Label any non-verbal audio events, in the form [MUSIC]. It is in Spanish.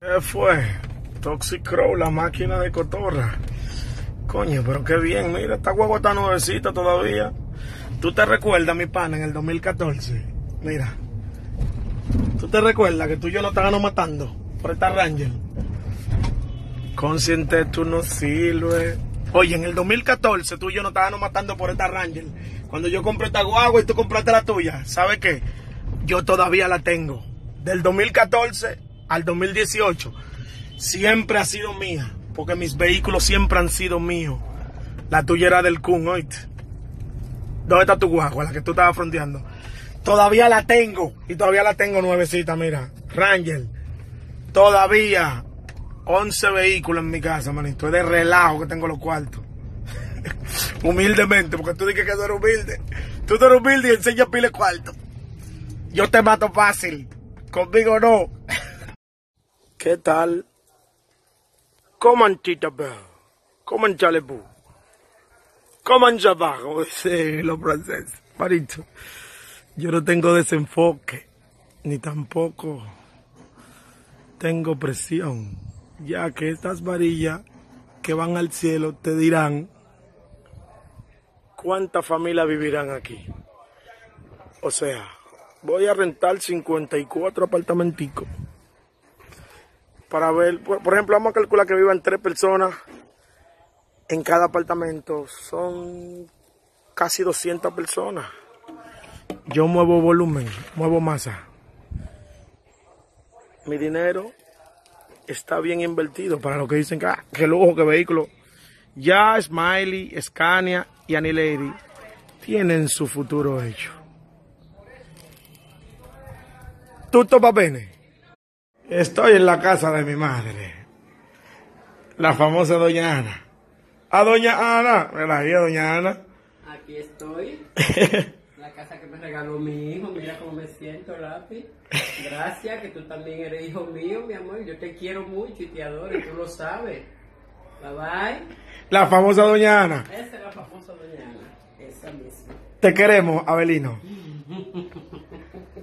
¿Qué fue? Toxic Crow, la máquina de cotorra. Coño, pero qué bien, mira, esta guagua está nuevecita todavía. ¿Tú te recuerdas, mi pana, en el 2014? Mira. ¿Tú te recuerdas que tú y yo nos estábamos matando por esta Ranger? Consciente, tú no sirves. Oye, en el 2014 tú y yo nos estábamos matando por esta Ranger. Cuando yo compré esta guagua y tú compraste la tuya, ¿sabes qué? Yo todavía la tengo. Del 2014 al 2018 siempre ha sido mía, porque mis vehículos siempre han sido míos. La tuya era del Kun, oíste. ¿Dónde está tu guagua, la que tú estabas fronteando? Todavía la tengo, y todavía la tengo nuevecita, mira. Ranger, todavía 11 vehículos en mi casa, manito. Es de relajo que tengo los cuartos. [LAUGHS] Humildemente, porque tú dices que tú eres humilde. Tú eres humilde y enseñas pile cuarto. Yo te mato fácil. Conmigo no. ¿Qué tal? Coman Tita Bell. Coman Chalebú. Coman Jabá, como dicen los franceses. Marito, yo no tengo desenfoque, ni tampoco tengo presión, ya que estas varillas que van al cielo te dirán cuántas familias vivirán aquí. O sea, voy a rentar 54 apartamenticos para ver, por, ejemplo, vamos a calcular que vivan tres personas en cada apartamento. Son casi 200 personas. Yo muevo volumen, muevo masa. Mi dinero está bien invertido para lo que dicen que, ah, que lujo, que vehículo. Ya Smiley, Scania y Anilady tienen su futuro hecho. Tutto va bene. Estoy en la casa de mi madre, la famosa Doña Ana. A Doña Ana, me la vi a Doña Ana. Aquí estoy. [LAUGHS] La casa que me regaló mi hijo. Mira cómo me siento, Rafi. Gracias, que tú también eres hijo mío, mi amor. Yo te quiero mucho y te adoro y tú lo sabes. Bye bye. La famosa Doña Ana. Esa es la famosa doña Ana. Esa misma. Te queremos, Abelino. [LAUGHS]